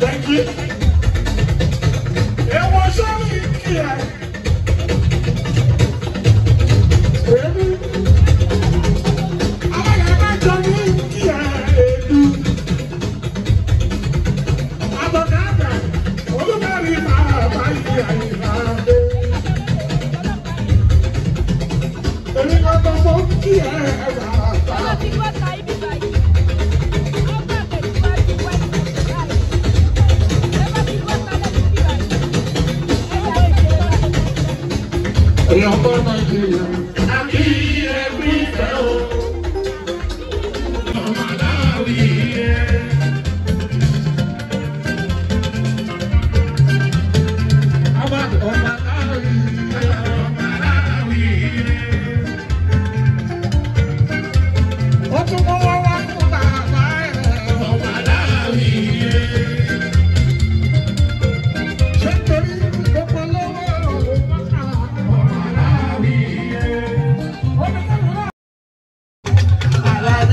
Thank you. èèyàn bọ́ nàìjíríà. àbí ẹbí fẹ́ o. ọmọ aláwì yẹ. ọmọ aláwì yẹ. ọmọ aláwì yẹ. ó tún mọ́.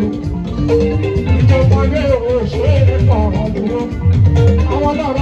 dúró ìjọba ilé ìwòsàn ẹ̀kọ́ ọ̀hún dúró àwọn náà